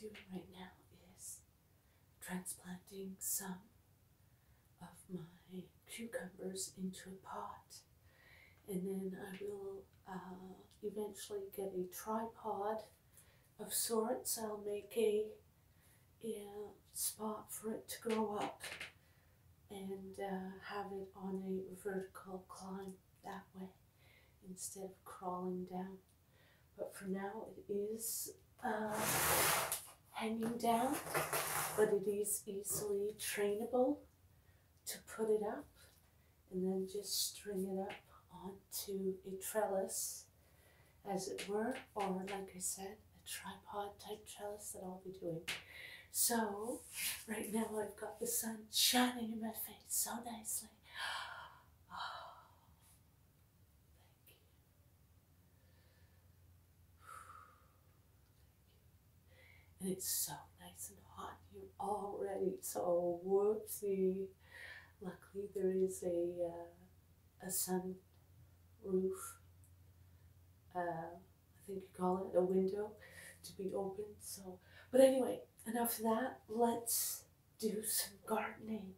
doing right now is transplanting some of my cucumbers into a pot. And then I will uh, eventually get a tripod of sorts. I'll make a, a spot for it to grow up and uh, have it on a vertical climb that way instead of crawling down. But for now, it is uh, hanging down, but it is easily trainable to put it up and then just string it up onto a trellis, as it were, or like I said, a tripod type trellis that I'll be doing. So, right now I've got the sun shining in my face so nicely. Oh, thank you. And it's so nice and hot here already. So, whoopsie. Luckily, there is a, uh, a sun roof. Uh, I think you call it a window to be open. So, but anyway, enough of that. Let's do some gardening.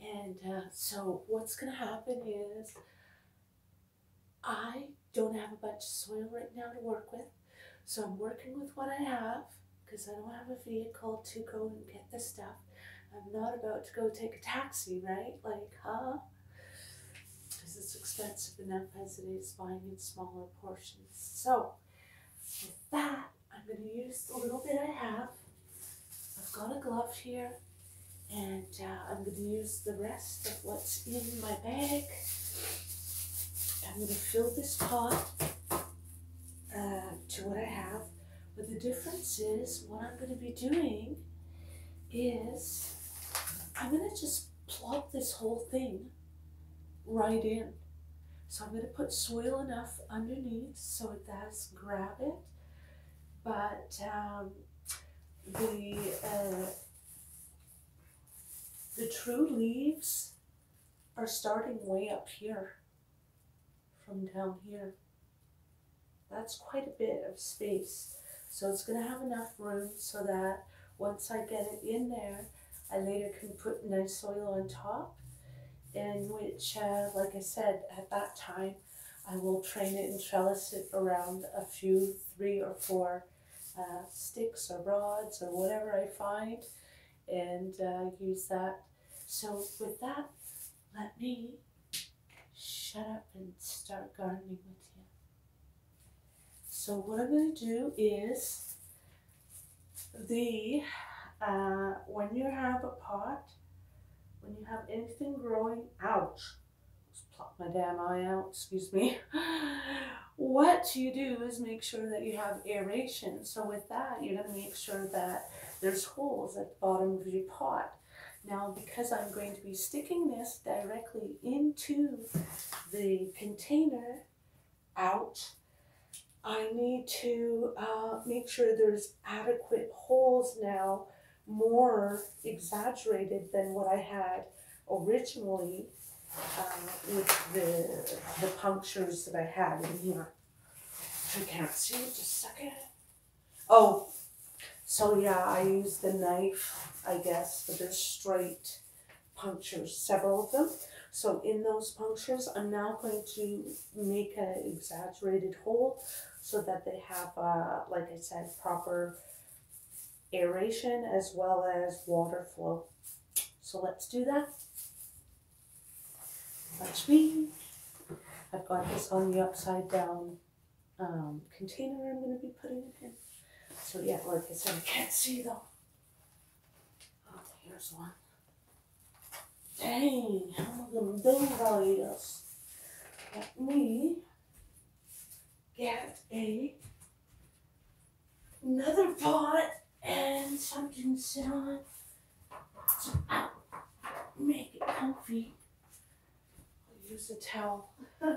And uh, so, what's going to happen is I don't have a bunch of soil right now to work with. So, I'm working with what I have because I don't have a vehicle to go and get the stuff. I'm not about to go take a taxi, right? Like, huh? Because it's expensive enough as it is buying in smaller portions. So, with that, I'm going to use the little bit I have. I've got a glove here, and uh, I'm going to use the rest of what's in my bag. I'm going to fill this pot uh, to what I have. But the difference is, what I'm going to be doing is I'm going to just plop this whole thing right in. So I'm going to put soil enough underneath so it does grab it. But um, the uh, the true leaves are starting way up here from down here. That's quite a bit of space. So it's going to have enough room so that once I get it in there, I later can put nice soil on top, in which, uh, like I said, at that time, I will train it and trellis it around a few, three or four uh, sticks or rods or whatever I find, and uh, use that. So with that, let me shut up and start gardening with you. So what I'm going to do is the uh, when you have a pot, when you have anything growing, ouch, just plop my damn eye out, excuse me. what you do is make sure that you have aeration. So with that, you're going to make sure that there's holes at the bottom of your pot. Now, because I'm going to be sticking this directly into the container, ouch, I need to uh, make sure there's adequate holes now more exaggerated than what I had originally uh, with the, the punctures that I had in here. I can't see just a second. Oh, so yeah, I used the knife, I guess, but they're straight punctures, several of them. So in those punctures, I'm now going to make an exaggerated hole so that they have, uh, like I said, proper aeration as well as water flow. So let's do that. Watch me. I've got this on the upside down um, container I'm going to be putting it in. So yeah, like I said, I can't see though. Oh, here's one. Dang, how am I to do all this? Let me get a another pot and something to sit on. Make it comfy. I'll use a towel.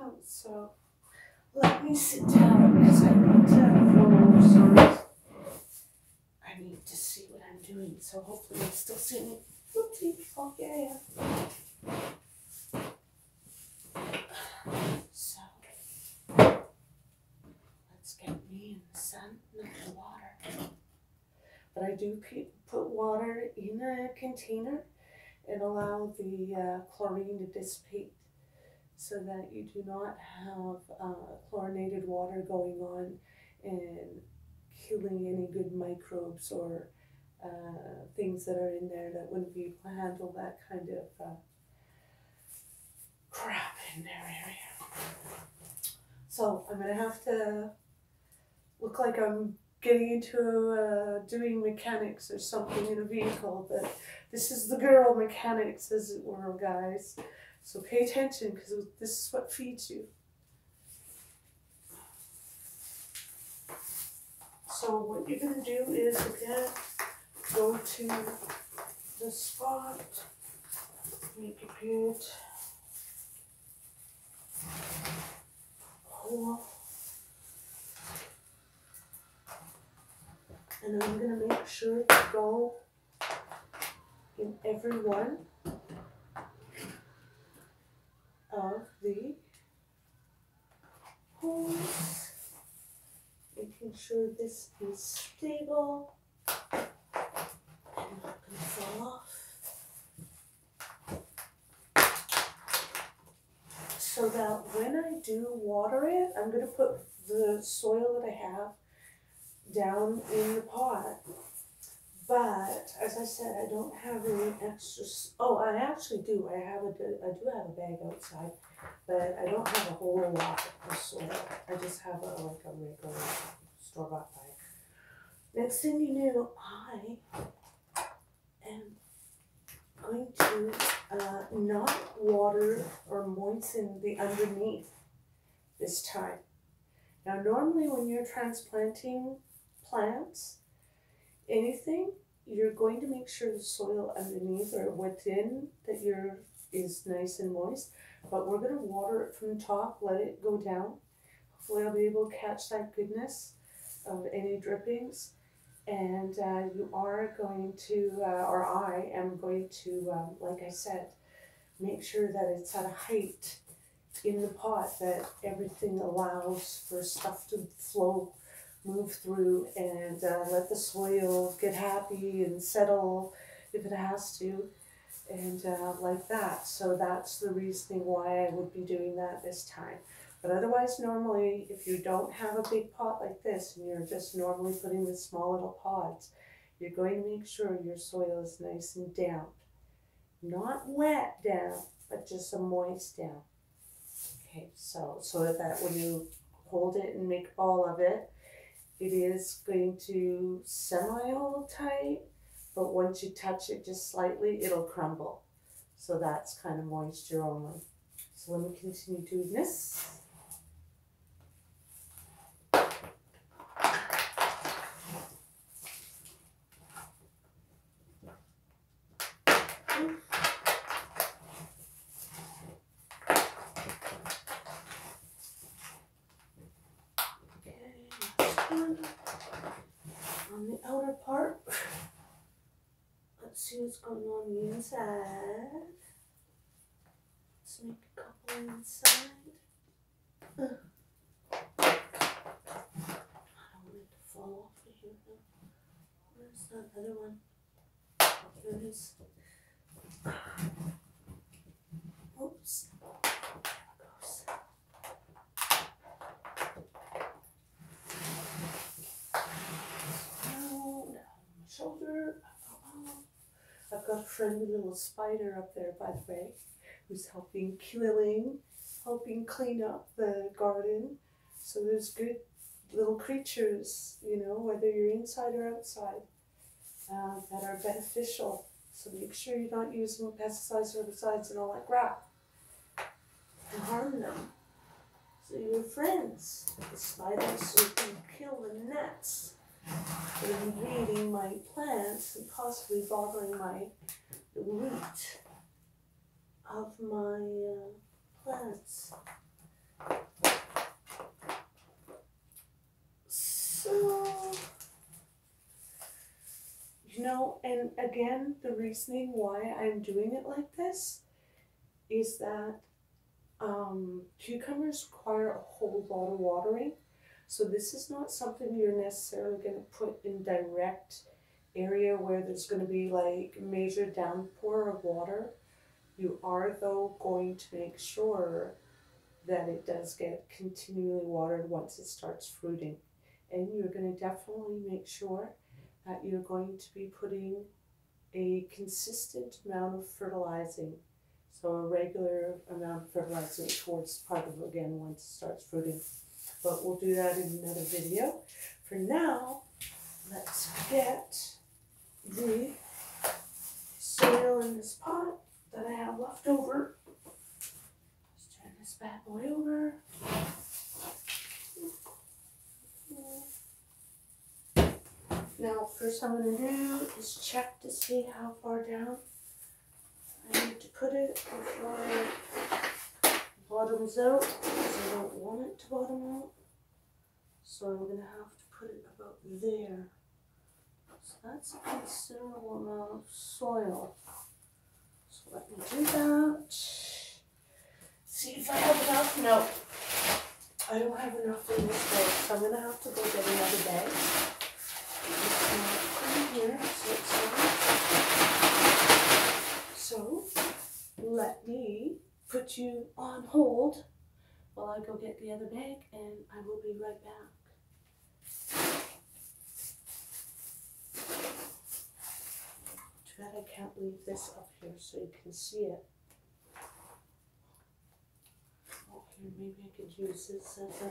Um, so, let me sit down because I need to sorry. I need to see what I'm doing. So hopefully you still me. Oopsie. Oh yeah. So let's get me in the sun. Not the water. But I do put water in a container and allow the uh, chlorine to dissipate so that you do not have uh, chlorinated water going on and killing any good microbes or uh, things that are in there that wouldn't be able to handle that kind of uh, crap in their area. So I'm gonna have to look like I'm getting into uh, doing mechanics or something in a vehicle, but this is the girl mechanics, as it were, guys. So pay attention because this is what feeds you. So what you're gonna do is again go to the spot, make a good hole. And I'm gonna make sure to go in every one of the holes, making sure this is stable and not gonna fall off. So that when I do water it, I'm gonna put the soil that I have down in the pot. But as I said, I don't have any extra. Oh, I actually do. I have a. I do have a bag outside, but I don't have a whole lot of soil. I just have a like a regular store bought bag. Next thing you know, I going to uh, not water or moisten the underneath this time. Now, normally when you're transplanting plants, anything, you're going to make sure the soil underneath or within that you're is nice and moist. But we're going to water it from the top, let it go down. Hopefully, I'll be able to catch that goodness of any drippings. And uh, you are going to, uh, or I am going to, um, like I said, make sure that it's at a height in the pot that everything allows for stuff to flow move through and uh, let the soil get happy and settle if it has to and uh, like that. So that's the reasoning why i would be doing that this time but otherwise normally if you don't have a big pot like this and you're just normally putting the small little pods you're going to make sure your soil is nice and damp not wet damp but just a moist damp okay so so that when you hold it and make a ball of it it is going to semi-hold tight, but once you touch it just slightly, it'll crumble. So that's kind of moisture only. So let me continue doing this. See what's going on the inside. Let's make a couple inside. I don't want it to fall off of here. Where's that other one? There it is. Got a friendly little spider up there, by the way, who's helping killing, helping clean up the garden. So there's good little creatures, you know, whether you're inside or outside, uh, that are beneficial. So make sure you're not using pesticides, herbicides, and all that crap and harm them. So you're friends, the spiders, so you can kill the gnats invading my plants and possibly bothering my the root of my uh, plants. So, you know, and again, the reasoning why I'm doing it like this is that um, cucumbers require a whole lot of watering so this is not something you're necessarily going to put in direct area where there's going to be like major downpour of water, you are though going to make sure that it does get continually watered once it starts fruiting. And you're going to definitely make sure that you're going to be putting a consistent amount of fertilizing. So a regular amount of fertilizing towards part of again once it starts fruiting. But we'll do that in another video. For now, let's get the soil in this pot that I have left over. Let's turn this bad boy over. Now, first I'm going to do is check to see how far down I need to put it before it bottoms out because I don't want it to bottom out. So I'm going to have to put it about there. So that's a considerable amount of soil. So let me do that. See if I have enough. No, I don't have enough in this bag, so I'm going to have to go get another bag. So let me put you on hold while I go get the other bag and I will be right back. Too bad I can't leave this up here so you can see it. Oh, maybe I could use this as a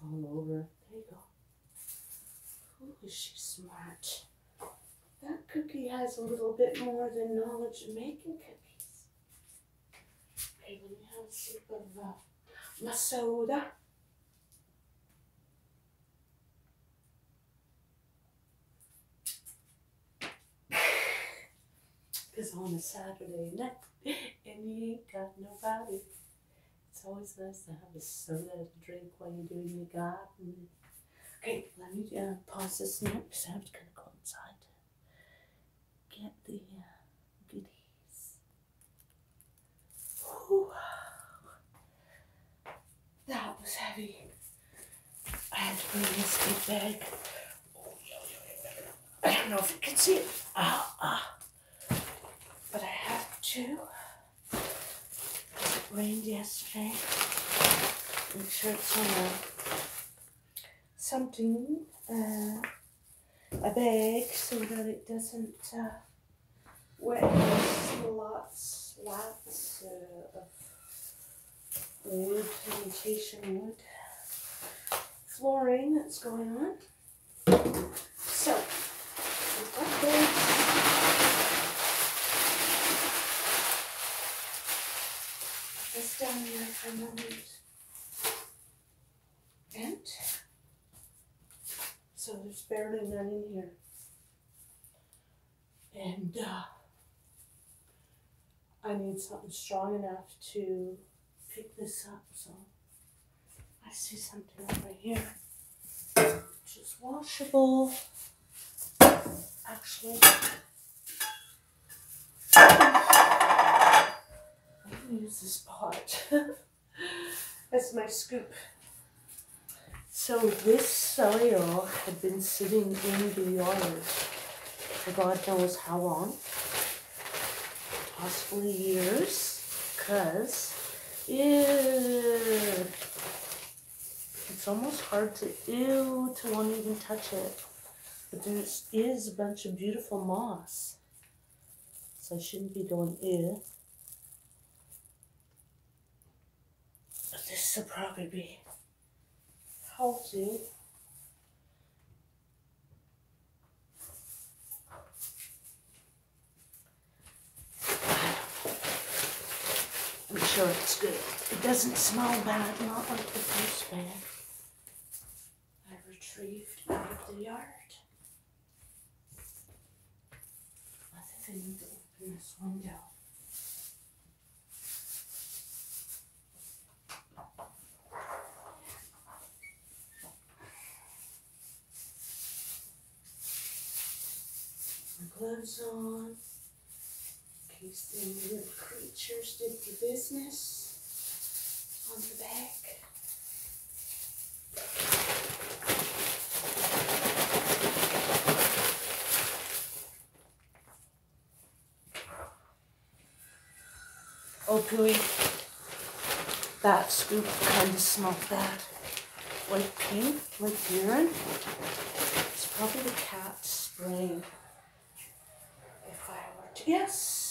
fall over. There you go. Ooh, is she smart? That cookie has a little bit more than knowledge of making cookies. Let me have a sip of uh, my soda. Because on a Saturday night and you ain't got nobody. It's always nice to have a soda to drink while you're doing your garden. Okay, let me uh, pause this now because I have to kind of go inside get the uh, goodies. Whew. That was heavy. I had to bring this big bag. I don't know if you can see it. Ah, ah. But I have to It rained yesterday. Make sure it's on a, something, uh, a bag so that it doesn't uh, wet lots, lots uh, of wood, imitation wood flooring that's going on. So, this. this down here for a moment. And so there's barely none in here. And uh, I need something strong enough to pick this up. So I see something over here, which is washable. Actually, I'm gonna use this pot as my scoop. So this soil had been sitting in the yard for God knows how long, possibly years, because it's almost hard to ew to want to even touch it. But there is a bunch of beautiful moss. So I shouldn't be going ew. But this will probably be healthy. I'm sure it's good. It doesn't smell bad, not like the first bag I retrieved out of the yard. I think I need to open this window. gloves on in case any little creatures did the business on the back. Oh, Pooey, that scoop kind of smelled bad. Like pink, like urine. It's probably the cat spraying. If I were to, yes.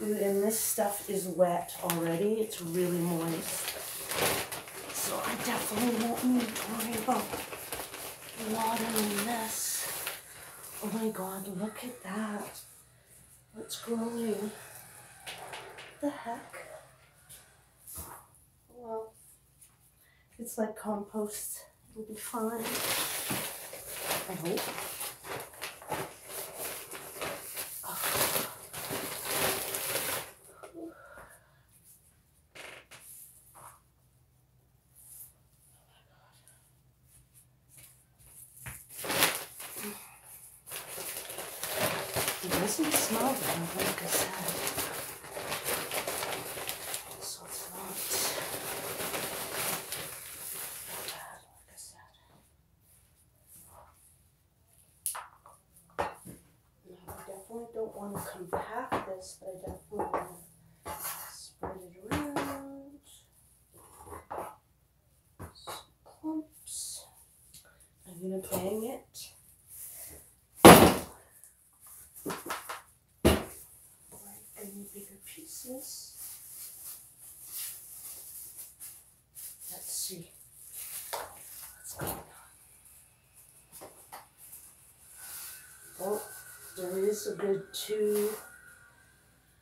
And this stuff is wet already. It's really moist. So I definitely won't need to worry about watering this. Oh my god, look at that. What's growing? the heck? Well, it's like compost. It'll be fine. I hope. Doesn't smell bad, like I said. So it's not that bad, like I said. Now, I definitely don't want to compact this, but I definitely want to spread it around. Some clumps. I'm gonna bang it. Right, any bigger pieces. Let's see what's going on. Oh, there is a good two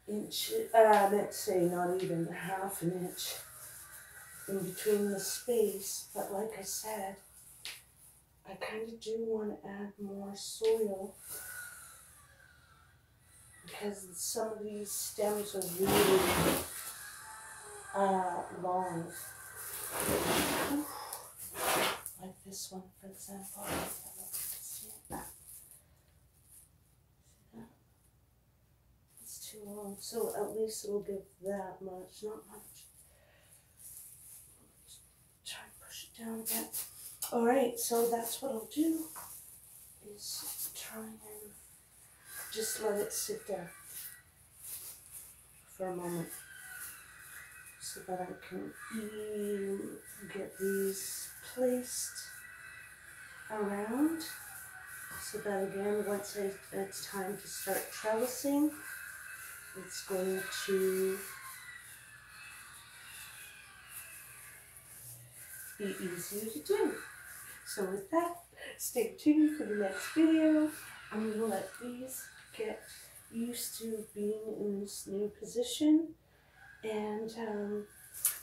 inch, uh, let's say not even half an inch in between the space. But like I said, I kind of do want to add more soil because some of these stems are really uh, long. Like this one, for example. I don't know if you can see it. See that? It's too long, so at least it'll give that much, not much. Try and push it down a bit. All right, so that's what I'll do. Is try and just let it sit there for a moment so that I can get these placed around. So that again, once it's time to start trellising, it's going to be easier to do. So with that, stay tuned for the next video. I'm gonna let these get used to being in this new position. And um,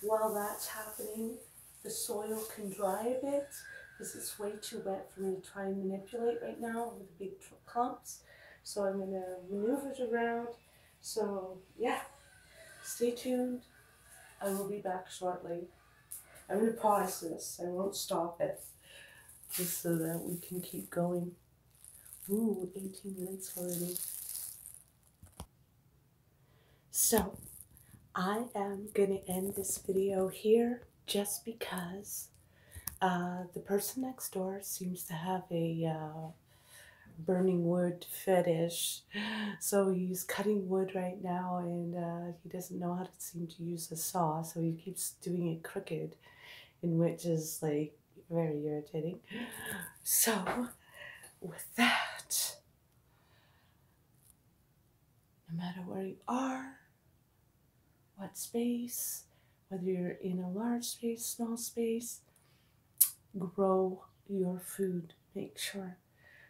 while that's happening, the soil can dry a bit because it's way too wet for me to try and manipulate right now with the big clumps. So I'm gonna maneuver it around. So yeah, stay tuned. I will be back shortly. I'm gonna pause this. I won't stop it, just so that we can keep going. Ooh, 18 minutes already. So, I am gonna end this video here just because uh, the person next door seems to have a uh, burning wood fetish. So he's cutting wood right now and uh, he doesn't know how to seem to use a saw, so he keeps doing it crooked, in which is like very irritating. So, with that, no matter where you are, what space, whether you're in a large space, small space, grow your food. Make sure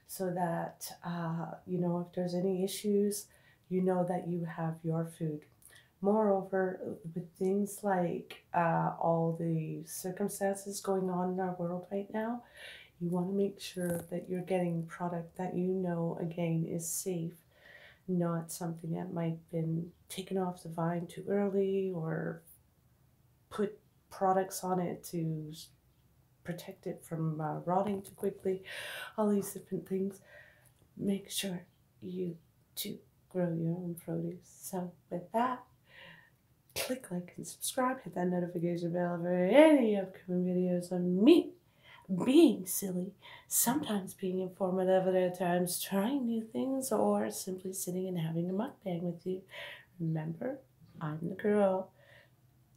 so that uh, you know if there's any issues, you know that you have your food. Moreover, with things like uh, all the circumstances going on in our world right now, you want to make sure that you're getting product that you know again is safe, not something that might have been taken off the vine too early or put products on it to protect it from uh, rotting too quickly, all these different things. Make sure you do grow your own produce. So, with that, click like and subscribe, hit that notification bell for any upcoming videos on me being silly, sometimes being informative, at other times trying new things, or simply sitting and having a mukbang with you. Remember, I'm the girl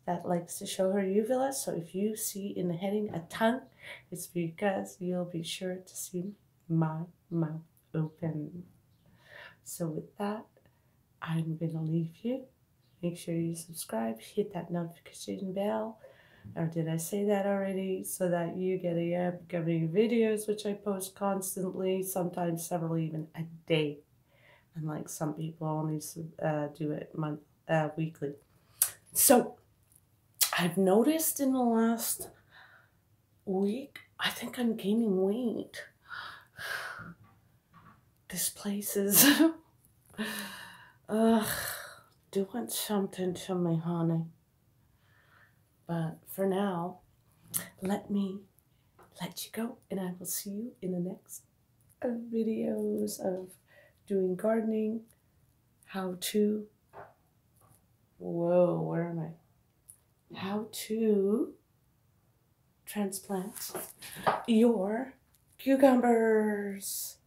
that likes to show her uvula, so if you see in the heading a tongue, it's because you'll be sure to see my mouth open. So with that, I'm going to leave you. Make sure you subscribe, hit that notification bell, or did I say that already? So that you get a upcoming videos, which I post constantly, sometimes several even a day. Unlike some people only uh, do it month uh, weekly. So I've noticed in the last week, I think I'm gaining weight. This place is uh, doing something to me, honey. But for now, let me let you go, and I will see you in the next videos of doing gardening, how to. Whoa, where am I? How to transplant your cucumbers.